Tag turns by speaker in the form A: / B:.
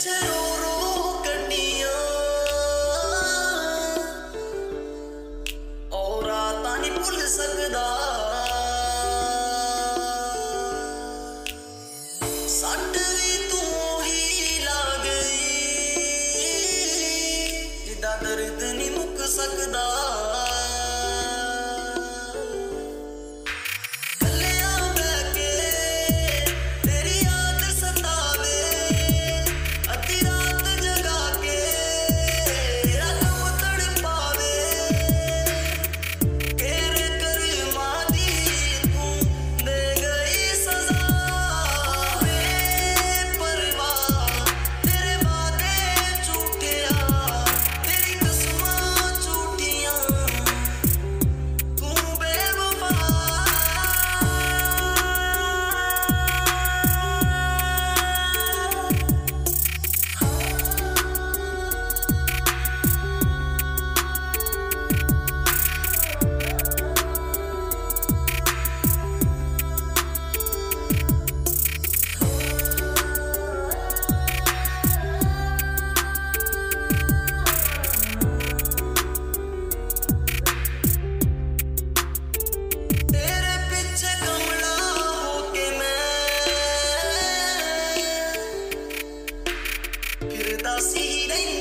A: Tell ਸਕਦਾ see